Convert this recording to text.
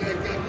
get, get, get.